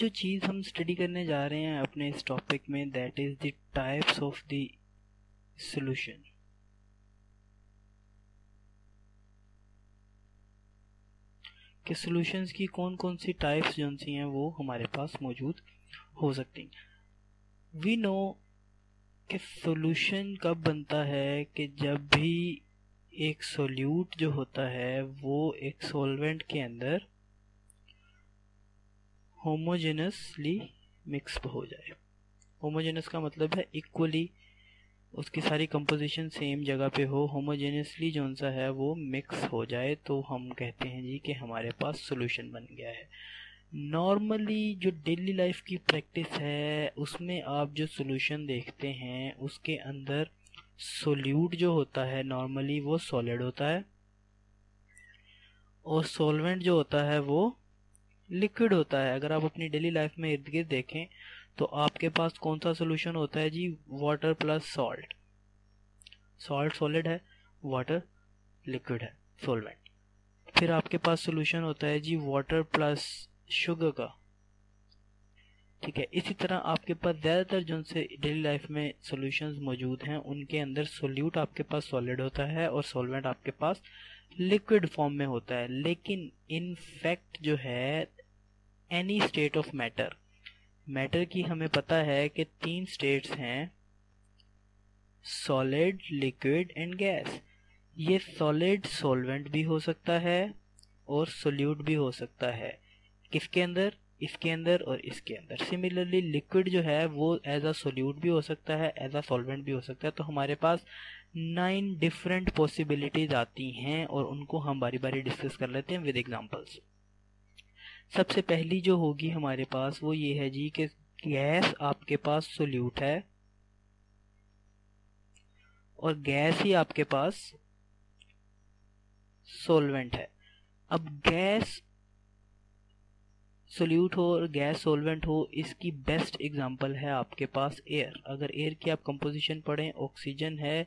जो चीज़ हम स्टडी करने जा रहे हैं अपने इस टॉपिक में that is the types of the solution कि सॉल्यूशंस की कौन कौन सी टाइप्स जो सी हैं वो हमारे पास मौजूद हो सकती हैं। वी नो कि सॉल्यूशन कब बनता है कि जब भी एक सोल्यूट जो होता है वो एक सॉल्वेंट के अंदर होमोजेनसली मिक्स हो जाए। होमोजेनस का मतलब है इक्वली उसकी सारी कंपोजिशन सेम जगह पे हो। होमोजेनसली जो सा है, वो मिक्स हो जाए तो हम कहते हैं जी कि हमारे पास सोल्यूशन बन गया है। नॉर्मली जो डेली लाइफ की प्रैक्टिस है, उसमें आप जो सोल्यूशन देखते हैं, उसके अंदर सोल्यूट जो होता है नॉर्मली वो सॉलिड होता है। और सॉल्वेंट जो होता है, वो लिक्विड होता है। अगर आप अपनी डेली लाइफ में इर्द गिर्द देखें तो आपके पास कौन सा सोल्यूशन होता है जी? Water plus salt. Salt solid है, वाटर लिक्विड है, सॉल्वेंट। फिर आपके पास सोल्यूशन होता है जी वाटर प्लस शुगर का। ठीक है, इसी तरह आपके पास ज़्यादातर जो से डेली लाइफ में सॉल्यूशंस मौजूद हैं, उनके अंदर सोल्यूट आपके पास सॉलिड होता है और सॉल्वेंट आपके पास लिक्विड फॉर्म में होता है। लेकिन इन फैक्ट जो है any state of matter matter की हमें पता है कि तीन स्टेट्स हैं सॉलिड लिक्विड एंड गैस ये सॉलिड सॉल्वेंट भी हो सकता है और सोल्यूट भी हो सकता है। किसके अंदर? इसके अंदर और इसके अंदर। सिमिलरली लिक्विड जो है, वो एज अ सोल्यूट भी हो सकता है एज अ सॉल्वेंट भी हो सकता है। तो हमारे पास नाइन डिफरेंट पॉसिबिलिटीज आती हैं और उनको हम बारी बारी डिस्कस कर लेते हैं विद एग्जांपल्स सबसे पहली जो होगी हमारे पास, वो ये है जी कि गैस आपके पास सोल्यूट है। और गैस ही आपके पास सोलवेंट है। अब गैस सोल्यूट हो और गैस सोलवेंट हो, इसकी बेस्ट एग्जांपल है आपके पास एयर अगर एयर की आप कंपोजिशन पढ़ें ऑक्सीजन है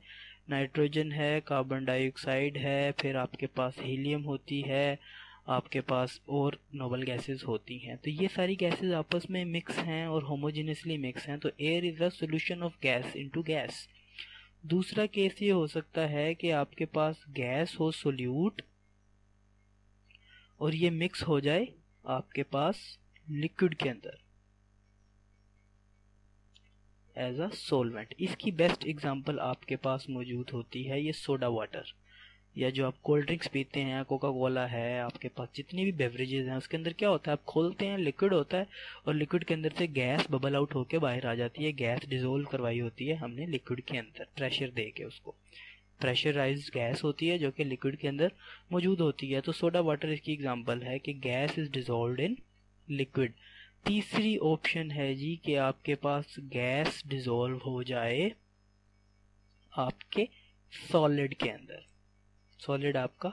नाइट्रोजन है कार्बन डाइऑक्साइड है, फिर आपके पास हीलियम होती है आपके पास और नोबल गैसेस होती हैं। तो ये सारी गैसेस आपस में मिक्स हैं और होमोजीनियसली मिक्स हैं। तो air is a solution of gas into gas दूसरा केस ये हो सकता है कि आपके पास गैस हो सोल्यूट और ये मिक्स हो जाए आपके पास लिक्विड के अंदर एज अ सोलवेंट इसकी बेस्ट एग्जांपल आपके पास मौजूद होती है ये सोडा वाटर या जो आप कोल्ड ड्रिंक्स पीते हैं कोका कोला है, आपके पास जितनी भी बेवरेजेज हैं, उसके अंदर क्या होता है? आप खोलते हैं लिक्विड होता है और लिक्विड के अंदर से गैस बबल आउट होकर बाहर आ जाती है। गैस डिजोल्व करवाई होती है हमने लिक्विड के अंदर प्रेशर दे के उसको। प्रेशराइज गैस होती है जो कि लिक्विड के अंदर मौजूद होती है। तो सोडा वाटर इसकी एग्ज़ाम्पल है कि gas is dissolve in liquid तीसरी ऑप्शन है जी कि आपके पास गैस डिजोल्व हो जाए आपके सॉलिड के अंदर। सॉलिड आपका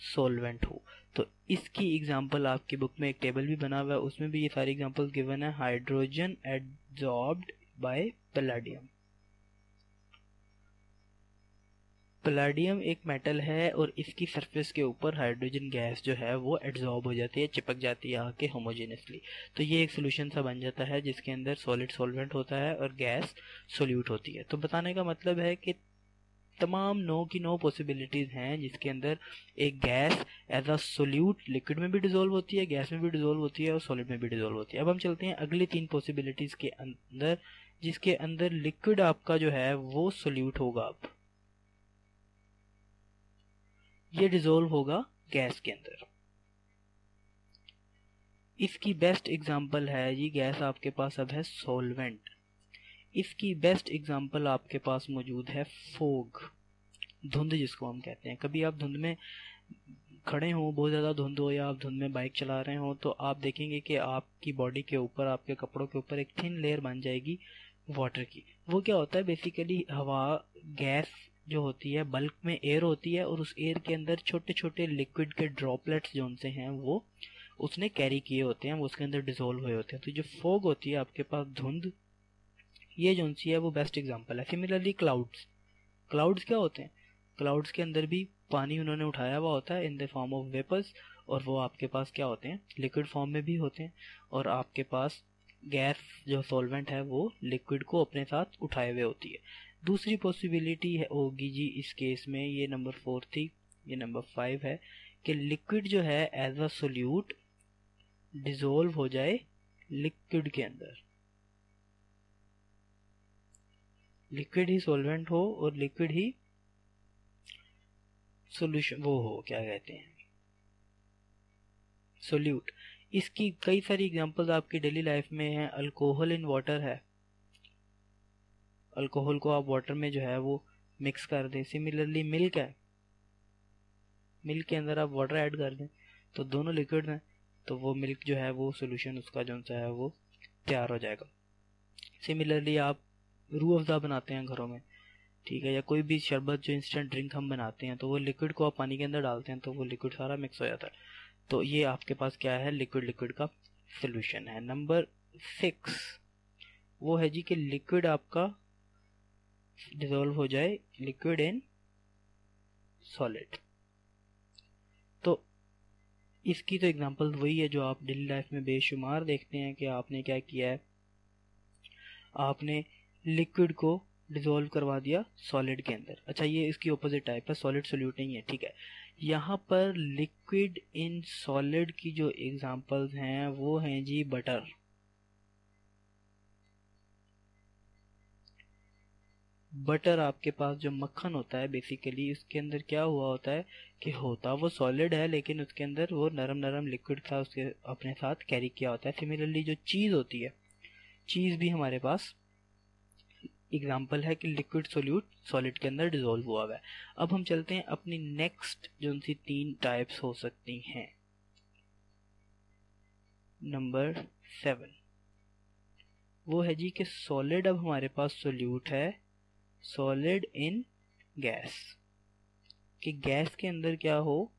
सॉल्वेंट हो। तो इसकी एग्जांपल आपकी बुक में एक टेबल भी बना हुआ है, उसमें भी ये सारी एग्जांपल गिवन है hydrogen adsorbed by palladium palladium एक मेटल है और इसकी सरफेस के ऊपर हाइड्रोजन गैस जो है वो एड्जॉर्ब हो जाती है, चिपक जाती है आके होमोजेनियसली तो ये एक सोल्यूशन सा बन जाता है जिसके अंदर सॉलिड सॉल्वेंट होता है और गैस सोल्यूट होती है। तो बताने का मतलब है कि तमाम नो की नो पॉसिबिलिटीज़ हैं जिसके अंदर एक gas as a solute liquid में भी डिजोल्व होती है गैस में भी डिजोल्व होती है और सॉलिड में भी डिजोल्व होती है। अब हम चलते हैं अगली तीन पॉसिबिलिटीज़ के अंदर, जिसके अंदर लिक्विड आपका जो है वो सोल्यूट होगा अब। ये डिजोल्व होगा गैस के अंदर। इसकी बेस्ट एग्जांपल है जी गैस आपके पास अब है सॉल्वेंट इसकी बेस्ट एग्जांपल आपके पास मौजूद है, फोग। धुंध जिसको हम कहते हैं। कभी आप धुंध में खड़े हों, बहुत ज़्यादा धुंध हो, या आप धुंध में बाइक चला रहे हो तो आप देखेंगे कि आपकी बॉडी के ऊपर, आपके कपड़ों के ऊपर एक थिन लेयर बन जाएगी वाटर की। वो क्या होता है? बेसिकली हवा गैस जो होती है बल्क में एयर होती है, और उस एयर के अंदर छोटे छोटे लिक्विड के ड्रॉपलेट्स जो उनसे हैं, वो उसने कैरी किए होते हैं, वो उसके अंदर डिजोल्व हुए होते हैं। तो जो फोग होती है, आपके पास धुंध ये जो सी है, वो बेस्ट एग्ज़ाम्पल है। सिमिलरली क्लाउड्स क्लाउड्स क्या होते हैं? क्लाउड्स के अंदर भी पानी उन्होंने उठाया हुआ होता है in the form of vapours और वो आपके पास क्या होते हैं? लिक्विड फॉर्म में भी होते हैं और आपके पास गैस जो सॉल्वेंट है, वो लिक्विड को अपने साथ उठाए हुए होती है। दूसरी पॉसिबिलिटी होगी जी इस केस में, ये नंबर फोर थी, ये नंबर फाइव है कि लिक्विड जो है एज अ सोल्यूट डिजोल्व हो जाए लिक्विड के अंदर। लिक्विड ही सॉल्वेंट हो और लिक्विड ही सोल्यूशन, वो हो, क्या कहते हैं? सोल्यूट। इसकी कई सारी एग्जांपल्स आपकी डेली लाइफ में हैं। अल्कोहल इन वाटर है। अल्कोहल को आप वाटर में जो है वो मिक्स कर दें। सिमिलरली मिल्क है। मिल्क के अंदर आप वाटर ऐड कर दें तो दोनों लिक्विड हैं तो वो मिल्क जो है वो सोल्यूशन उसका जो है वो तैयार हो जाएगा। सिमिलरली आप रू अफ़ज़ा बनाते हैं घरों में ठीक है या कोई भी शरबत जो इंस्टेंट ड्रिंक हम बनाते हैं तो वो लिक्विड को आप पानी के अंदर डालते हैं तो वो लिक्विड सारा मिक्स हो जाता है तो ये आपके पास क्या है लिक्विड लिक्विड का सोल्यूशन है नंबर सिक्स वो है जी कि लिक्विड आपका डिजोल्व हो जाए लिक्विड इन सॉलिड तो इसकी तो एग्जांपल वही है जो आप डेली लाइफ में बेशुमार देखते हैं कि आपने क्या किया है आपने लिक्विड को डिजोल्व करवा दिया सॉलिड के अंदर। अच्छा ये इसकी ऑपोजिट टाइप है सॉलिड सोल्यूट नहीं है, ठीक है। यहाँ पर लिक्विड इन सॉलिड की जो एग्जांपल्स हैं, वो हैं जी बटर बटर आपके पास जो मक्खन होता है बेसिकली उसके अंदर क्या हुआ होता है कि होता वो सॉलिड है, लेकिन उसके अंदर वो नरम नरम लिक्विड था, उसके अपने साथ कैरी किया होता है। सिमिलरली जो चीज़ होती है चीज़ भी हमारे पास एग्ज़ाम्पल है कि लिक्विड सोल्यूट सॉलिड के अंदर डिजोल्व हुआ हुआ है। अब हम चलते हैं अपनी नेक्स्ट जो उनसी तीन टाइप्स हो सकती हैं। नंबर सेवन वो है जी कि सॉलिड अब हमारे पास सोल्यूट है। सॉलिड इन गैस कि गैस के अंदर क्या हो?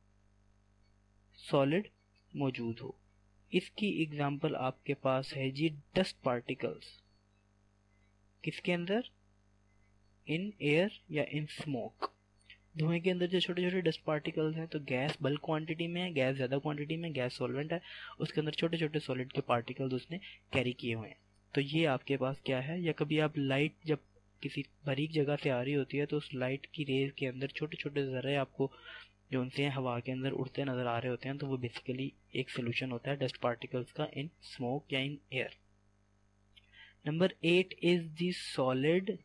सॉलिड मौजूद हो। इसकी एग्जांपल आपके पास है जी डस्ट पार्टिकल्स किसके अंदर? इन एयर या इन स्मोक धुएँ के अंदर जो छोटे छोटे डस्ट पार्टिकल्स हैं तो गैस बल्क क्वांटिटी में है गैस ज़्यादा क्वांटिटी में गैस सॉल्वेंट है, उसके अंदर छोटे छोटे सॉलिड के पार्टिकल्स उसने कैरी किए हुए हैं। तो ये आपके पास क्या है? या कभी आप लाइट जब किसी बारीक जगह से आ रही होती है तो उस लाइट की रेज के अंदर छोटे छोटे ज़रे आपको जो उनसे हवा के अंदर उड़ते नज़र आ रहे होते हैं तो वो बेसिकली एक सोल्यूशन होता है डस्ट पार्टिकल्स का इन स्मोक या in air number eight is the solid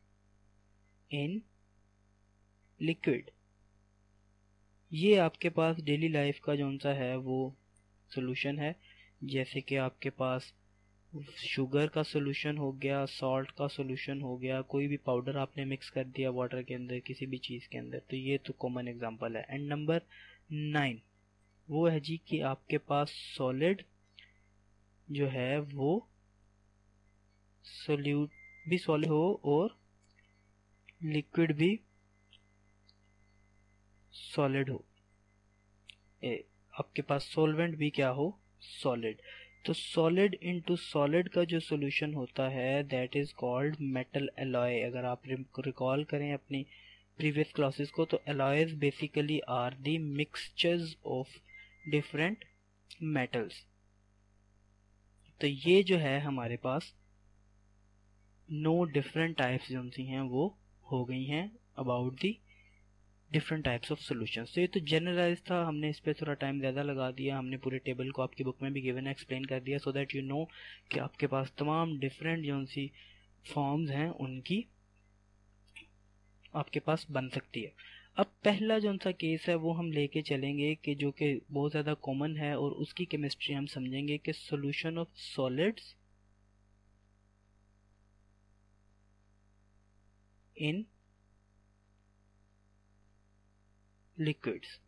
in liquid ये आपके पास डेली लाइफ का जो सा है, वो सोल्यूशन है। जैसे कि आपके पास शुगर का सोल्यूशन हो गया सॉल्ट का सोल्यूशन हो गया, कोई भी पाउडर आपने मिक्स कर दिया वाटर के अंदर, किसी भी चीज़ के अंदर तो ये तो कॉमन एग्जांपल है। एंड नंबर नाइन वो है जी कि आपके पास सॉलिड जो है, वो सोल्यूट भी सॉलिड हो और लिक्विड भी सॉलिड हो। ए, आपके पास सॉल्वेंट भी क्या हो? सॉलिड तो सॉलिड इनटू सॉलिड का जो सोल्यूशन होता है that is called metal alloy अगर आप रिकॉल करें अपनी प्रीवियस क्लासेस को तो alloys basically are the mixtures of different metals तो ये जो है हमारे पास नो डिफरेंट टाइप्स जो सी हैं, वो हो गई हैं about the different types of solution तो ये तो जनरलाइज था, हमने इस पर थोड़ा टाइम ज़्यादा लगा दिया, हमने पूरे टेबल को आपकी बुक में भी गिवन एक्सप्लेन कर दिया सो दैट यू नो कि आपके पास तमाम डिफरेंट जो सी फॉर्म्स हैं, उनकी आपके पास बन सकती है। अब पहला जो सा केस है, वो हम लेके चलेंगे कि जो कि बहुत ज़्यादा कॉमन है और उसकी केमिस्ट्री हम समझेंगे कि solution of solids in liquids.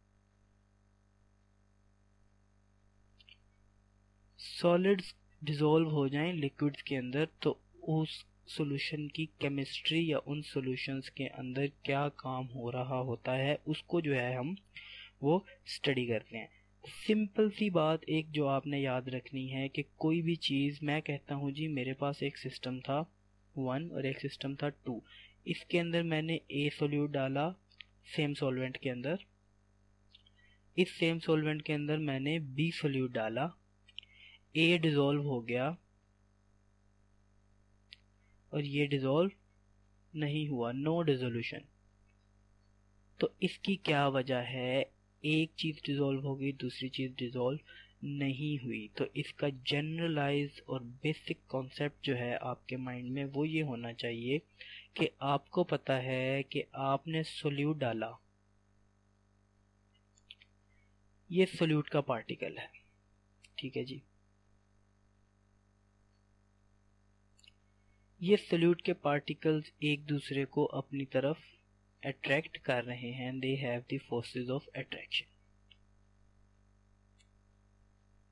Solids dissolve हो जाएँ लिक्विड्स के अंदर तो उस सॉल्यूशन की केमिस्ट्री या उन सॉल्यूशंस के अंदर क्या काम हो रहा होता है, उसको जो है हम वो स्टडी करते हैं। सिंपल सी बात एक जो आपने याद रखनी है कि कोई भी चीज़, मैं कहता हूँ जी मेरे पास एक सिस्टम था वन और एक सिस्टम था टू इसके अंदर मैंने ए सोल्यूट डाला सेम सॉल्वेंट के अंदर। इस सेम सॉल्वेंट के अंदर मैंने बी सोल्यूट डाला। ए डिजोल्व हो गया। और ये डिजोल्व नहीं हुआ नो डिजोल्यूशन तो इसकी क्या वजह है? एक चीज़ डिजोल्व हो गई, दूसरी चीज़ डिजोल्व नहीं हुई। तो इसका जनरलाइज और बेसिक कॉन्सेप्ट जो है आपके माइंड में वो ये होना चाहिए कि आपको पता है कि आपने सोल्यूट डाला। ये सोल्यूट का पार्टिकल है। ठीक है जी। ये सोल्यूट के पार्टिकल्स एक दूसरे को अपनी तरफ़ अट्रैक्ट कर रहे हैं। They have the forces of attraction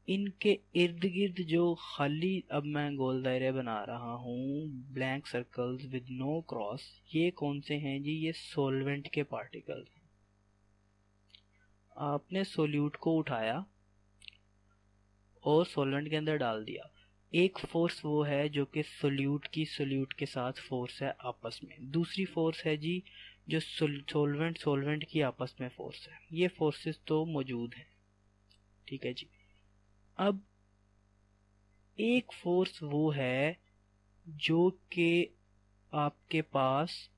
इनके इर्द गिर्द जो खाली अब मैं गोल दायरे बना रहा हूँ blank circles with no cross ये कौन से हैं जी? ये सोलवेंट के पार्टिकल आपने सोल्यूट को उठाया और सोलवेंट के अंदर डाल दिया। एक फोर्स वो है जो कि सोल्यूट की सोल्यूट के साथ फोर्स है आपस में। दूसरी फोर्स है जी जो सोलवेंट सोलवेंट की आपस में फोर्स है। ये फोर्सेस तो मौजूद हैं। ठीक है जी? अब एक फोर्स वो है जो कि आपके पास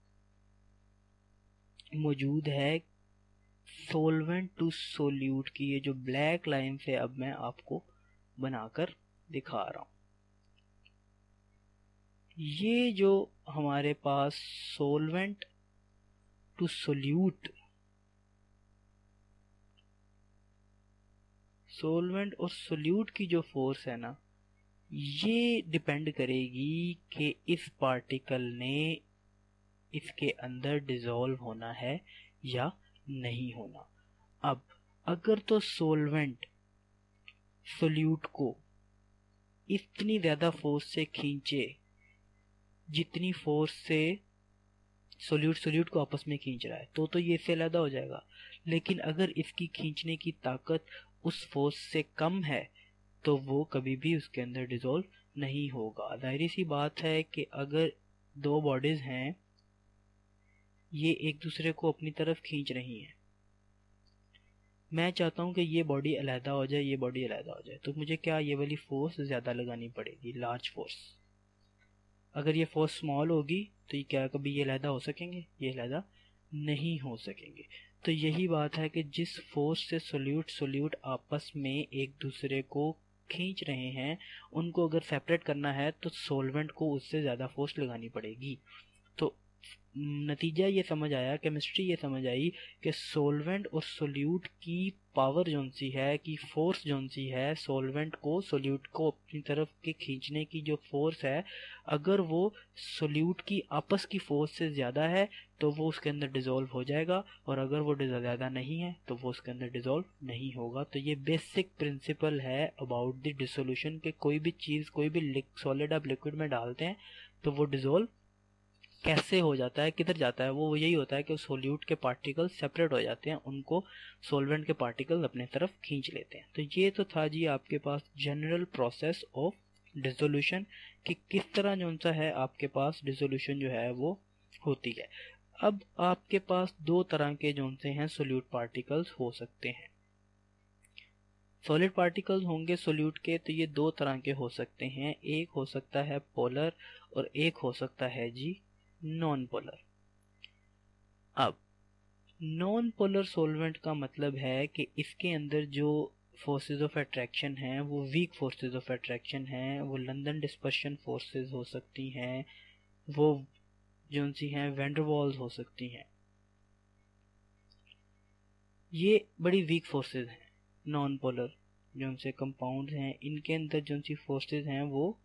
मौजूद है सोलवेंट टू सोल्यूट की। ये जो ब्लैक लाइन से अब मैं आपको बनाकर दिखा रहा हूँ। ये जो हमारे पास सोलवेंट टू सोल्यूट सोलवेंट और सोल्यूट की जो फोर्स है ना, ये डिपेंड करेगी कि इस पार्टिकल ने इसके अंदर डिजोल्व होना है या नहीं होना। अब अगर तो सोलवेंट सोल्यूट को इतनी ज़्यादा फोर्स से खींचे, जितनी फोर्स से सोल्यूट सोल्यूट को आपस में खींच रहा है तो तो ये इससे अलहदा हो जाएगा। लेकिन अगर इसकी खींचने की ताकत उस फोर्स से कम है तो वो कभी भी उसके अंदर डिजोल्व नहीं होगा। ज़ाहिर सी बात है कि अगर दो बॉडीज हैं, ये एक दूसरे को अपनी तरफ़ खींच रही हैं। मैं चाहता हूँ कि ये बॉडी अलहदा हो जाए, ये बॉडी अलहदा हो जाए। तो मुझे क्या ये वाली फोर्स ज़्यादा लगानी पड़ेगी? लार्ज फोर्स अगर ये फोर्स स्मॉल होगी तो ये क्या कभी ये अलहदा हो सकेंगे? ये अलहदा नहीं हो सकेंगे। तो यही बात है कि जिस फोर्स से सोल्यूट सोल्यूट आपस में एक दूसरे को खींच रहे हैं, उनको अगर सेपरेट करना है तो सोलवेंट को उससे ज़्यादा फोर्स लगानी पड़ेगी। नतीजा ये समझ आया केमिस्ट्री ये समझ आई कि सोलवेंट और सोल्यूट की पावर जौन सी है, कि फोर्स जौन सी है सोलवेंट को सोल्यूट को अपनी तरफ़ के खींचने की जो फोर्स है, अगर वो सोल्यूट की आपस की फोर्स से ज़्यादा है तो वो उसके अंदर डिज़ोल्व हो जाएगा, और अगर वो ज़्यादा नहीं है तो वो उसके अंदर डिज़ोल्व नहीं होगा। तो ये बेसिक प्रिंसिपल है अबाउट द डिसोल्यूशन के, कोई भी चीज़, कोई भी सॉलिड आप लिक्विड में डालते हैं तो वो डिज़ोल्व कैसे हो जाता है, किधर जाता है, वो यही होता है कि सोल्यूट के पार्टिकल सेपरेट हो जाते हैं, उनको सोलवेंट के पार्टिकल अपने तरफ़ खींच लेते हैं। तो ये तो था जी आपके पास जनरल प्रोसेस ऑफ़ डिसोल्यूशन कि किस तरह जो सा है आपके पास डिसोल्यूशन जो है वो होती है। अब आपके पास दो तरह के जो से हैं सोल्यूट पार्टिकल्स हो सकते हैं। सॉलिड पार्टिकल्स होंगे सोल्यूट के तो ये दो तरह के हो सकते हैं, एक हो सकता है पोलर और एक हो सकता है जी नॉन पोलर अब नॉन पोलर सोलवेंट का मतलब है कि इसके अंदर जो फोर्सेस ऑफ़ अट्रैक्शन हैं, वो वीक फोर्सेस ऑफ़ अट्रैक्शन हैं, वो लंदन डिस्पर्शन फोर्सेस हो सकती हैं, वो जो सी हैं वेंडरवॉल्स हो सकती हैं। ये बड़ी वीक फोर्सेस हैं नॉन पोलर जो से कंपाउंड हैं, इनके अंदर जो सी फोर्सेस हैं, वो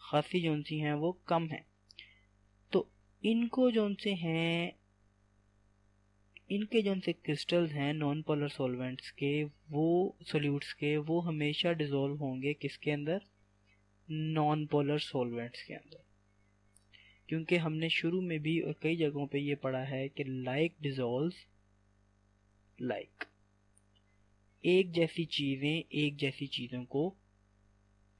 खासी जो सी हैं, वो कम हैं। इनको जो से हैं, इनके जो से क्रिस्टल्स हैं नॉन पोलर सॉल्वेंट्स के, वो सोल्यूट्स के, वो हमेशा डिजोल्व होंगे किसके अंदर? नॉन पोलर सॉल्वेंट्स के अंदर। क्योंकि हमने शुरू में भी और कई जगहों पे ये पढ़ा है कि लाइक डिजोल्व लाइक एक जैसी चीज़ें एक जैसी चीज़ों को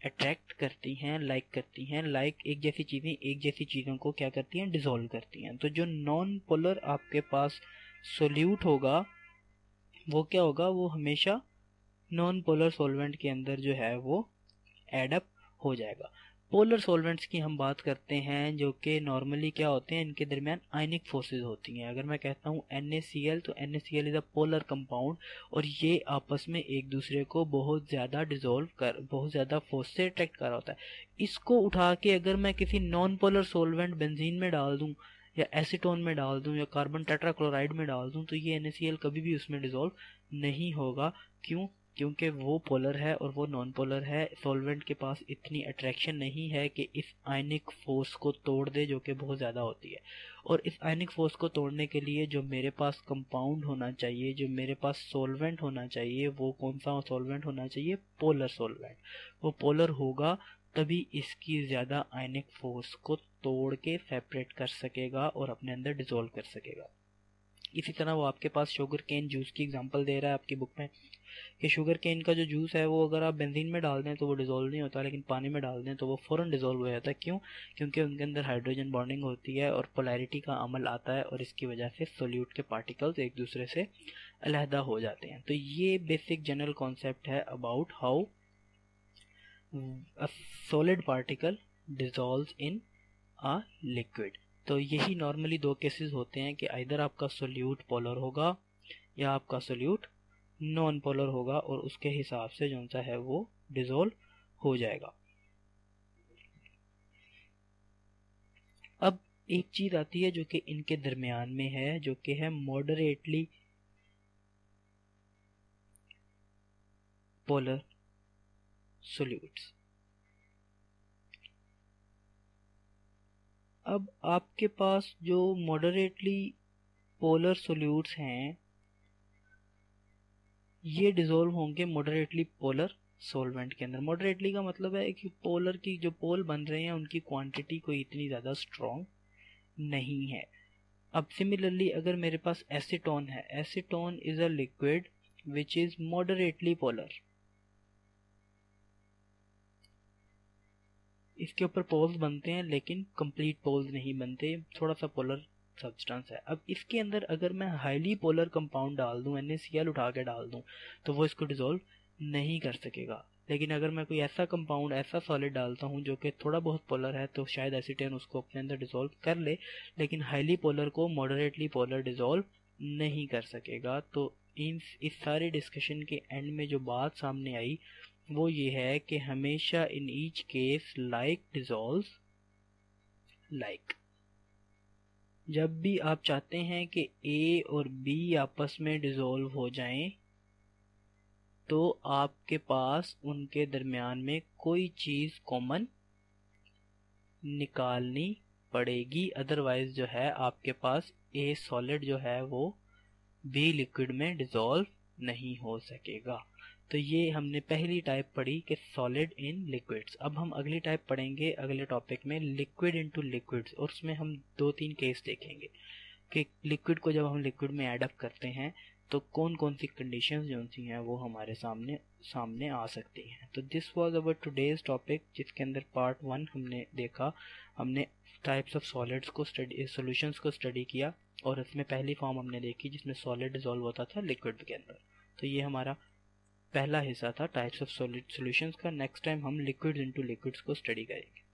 अट्रैक्ट करती हैं लाइक करती हैं लाइक एक जैसी चीज़ें, एक जैसी चीज़ों को क्या करती हैं डिजोल्व करती हैं। तो जो नॉन पोलर आपके पास सोल्यूट होगा, वो क्या होगा, वो हमेशा नॉन पोलर सॉल्वेंट के अंदर जो है, वो एडअप हो जाएगा। पोलर सॉल्वेंट्स की हम बात करते हैं, जो कि नॉर्मली क्या होते हैं, इनके दरमियान आयनिक फोर्सेस होती हैं। अगर मैं कहता हूँ एनएससीएल तो N S is a polar compound और ये आपस में एक दूसरे को बहुत ज़्यादा डिजोल्व कर, बहुत ज़्यादा फोर्स से अट्रैक्ट कर रहा होता है। इसको उठा के अगर मैं किसी नॉन पोलर सोलवेंट बेंजीन में डाल दूँ, या एसीटोन में डाल दूँ, या कार्बन टेट्राक्लोराइड में डाल दूँ तो ये एन कभी भी उसमें डिजोल्व नहीं होगा। क्यों? क्योंकि वो पोलर है और वो नॉन पोलर है सॉल्वेंट के पास इतनी अट्रैक्शन नहीं है कि इस आयनिक फोर्स को तोड़ दे जो कि बहुत ज़्यादा होती है। और इस आयनिक फोर्स को तोड़ने के लिए जो मेरे पास कंपाउंड होना चाहिए, जो मेरे पास सॉल्वेंट होना चाहिए, वो कौन सा सॉल्वेंट होना चाहिए? पोलर सॉल्वेंट वो पोलर होगा, तभी इसकी ज़्यादा आयनिक फोर्स को तोड़ के सेपरेट कर सकेगा और अपने अंदर डिजोल्व कर सकेगा। इसी तरह वो आपके पास शुगर केन जूस की एग्जांपल दे रहा है आपकी बुक में। कि शुगर केन का जो जूस है वो अगर आप बेंजीन में डाल दें तो वो डिज़ोल्व नहीं होता, लेकिन पानी में डाल दें तो वो फ़ौरन डिज़ोल्व हो जाता है। क्यों? क्योंकि उनके अंदर हाइड्रोजन बॉन्डिंग होती है और पोलैरिटी का अमल आता है और इसकी वजह से सोल्यूट के पार्टिकल्स एक दूसरे से अलहदा हो जाते हैं। तो ये बेसिक जनरल कॉन्सेप्ट है about how solid particle dissolve in a liquid तो यही नॉर्मली दो केसेस होते हैं कि इधर आपका सोल्यूट पोलर होगा या आपका सोल्यूट नॉन पोलर होगा और उसके हिसाब से जो सा है वो डिजोल्व हो जाएगा। अब एक चीज़ आती है जो कि इनके दरमियान में है, जो कि है मॉडरेटली पोलर सोल्यूट्स अब आपके पास जो मॉडरेटली पोलर सोल्यूट्स हैं, ये डिजोल्व होंगे मॉडरेटली पोलर सोलवेंट के अंदर। मॉडरेटली का मतलब है कि पोलर की जो पोल बन रहे हैं, उनकी क्वांटिटी कोई इतनी ज़्यादा स्ट्रॉन्ग नहीं है। अब सिमिलरली अगर मेरे पास एसिटोन है acetone is a liquid which is moderately polar इसके ऊपर पोल्स बनते हैं, लेकिन कंप्लीट पोल्स नहीं बनते। थोड़ा सा पोलर सब्सटेंस है। अब इसके अंदर अगर मैं हाईली पोलर कंपाउंड डाल दूँ एन उठा के डाल दूँ तो वो इसको डिजोल्व नहीं कर सकेगा। लेकिन अगर मैं कोई ऐसा कंपाउंड ऐसा सॉलिड डालता हूँ, जो कि थोड़ा बहुत पोलर है तो शायद एसिटेन उसको अपने अंदर डिजोल्व कर ले, लेकिन हाईली पोलर को मॉडरेटली पोलर डिजोल्व नहीं कर सकेगा। तो इन इस सारे डिस्कशन के एंड में जो बात सामने आई वो ये है कि हमेशा in each case like dissolve like जब भी आप चाहते हैं कि ए और बी आपस में डिज़ोल्व हो जाएँ तो आपके पास उनके दरमियान में कोई चीज़ कॉमन निकालनी पड़ेगी। अदरवाइज़ जो है, आपके पास ए सॉलिड जो है, वो बी लिक्विड में डिज़ोल्व नहीं हो सकेगा। तो ये हमने पहली टाइप पढ़ी कि सॉलिड इन लिक्विड्स अब हम अगली टाइप पढ़ेंगे, अगले टॉपिक में लिक्विड इनटू लिक्विड्स और उसमें हम दो तीन केस देखेंगे कि लिक्विड को जब हम लिक्विड में एडअप करते हैं तो कौन कौन सी कंडीशंस जो सी हैं, वो हमारे सामने सामने आ सकती हैं. तो this was our today's topic जिसके अंदर पार्ट वन हमने देखा. हमने टाइप्स ऑफ़ सॉलिड्स को स्टडी सॉल्यूशंस को स्टडी किया और इसमें पहली फॉर्म हमने देखी जिसमें सॉलिड डिजोल्व होता था लिक्विड के अंदर. तो ये हमारा पहला हिस्सा था टाइप्स ऑफ़ सॉलिड सॉल्यूशंस का। नेक्स्ट टाइम हम लिक्विड्स इनटू लिक्विड्स को स्टडी करेंगे।